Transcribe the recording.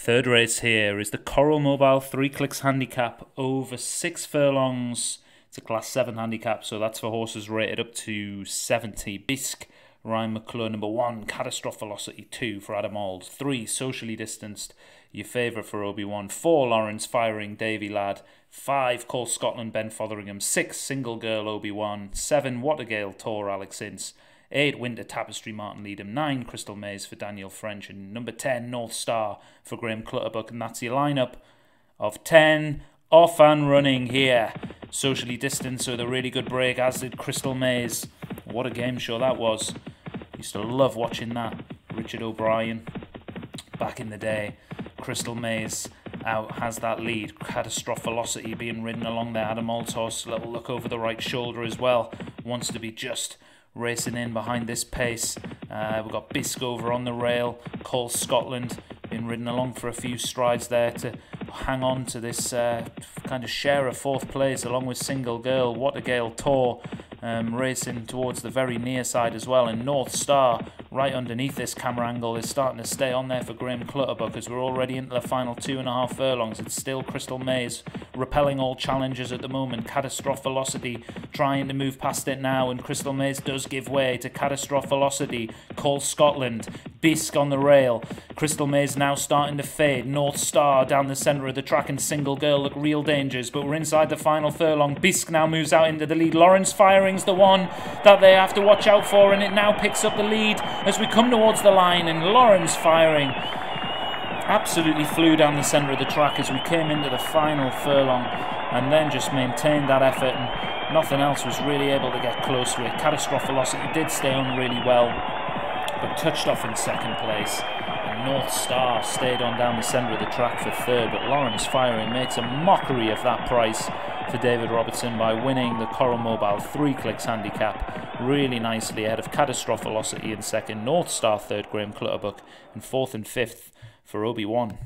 Third race here is the Coral Mobile 3 clicks handicap over 6 furlongs. It's a class 7 handicap, so that's for horses rated up to 70. Bisque, Ryan McClure, number 1. Catastrophe Velocity, 2 for Adam Auld. 3. Socially Distanced, your favourite for Obi-Wan. 4. Lawrence Firing, Davy Ladd. 5. Call Scotland, Ben Fotheringham. 6. Single Girl, Obi-Wan. 7. Watergale, Tour, Alex Ince. 8 Winter Tapestry Martin Leadham, 9 Crystal Maze for Daniel French, and number 10 North Star for Graham Clutterbuck. And that's your lineup of 10 off and running here. Socially distanced with a really good break, as did Crystal Maze. What a game show that was. Used to love watching that. Richard O'Brien back in the day. Crystal Maze out has that lead. Catastrophe Velocity being ridden along there. Adam Altos, little look over the right shoulder as well. Wants to be just racing in behind this pace. Uh, we've got Bisque over on the rail. Call Scotland been ridden along for a few strides there to hang on to this uh, kind of share of fourth place along with Single Girl. Watergale Tour um, racing towards the very near side as well. And North Star right underneath this camera angle is starting to stay on there for Graham Clutterbuck as we're already into the final two and a half furlongs. It's still Crystal Maze repelling all challenges at the moment. Catastrophe Velocity trying to move past it now, and Crystal Maze does give way to Catastrophe Velocity. Call Scotland, Bisque on the rail. Crystal Maze now starting to fade. North Star down the centre of the track, and Single Girl look real dangers, but we're inside the final furlong. Bisque now moves out into the lead. Lawrence Firing's the one that they have to watch out for, and it now picks up the lead as we come towards the line, and Lawrence Firing absolutely flew down the centre of the track as we came into the final furlong and then just maintained that effort and nothing else was really able to get close to it. Catastrophe Velocity did stay on really well but touched off in second place and North Star stayed on down the centre of the track for third but Lawrence Firing makes a mockery of that price for David Robertson by winning the Coral Mobile 3 clicks handicap really nicely ahead of Catastrophe Velocity in second, North Star third, Graham Clutterbuck, and fourth and fifth for Obi-Wan.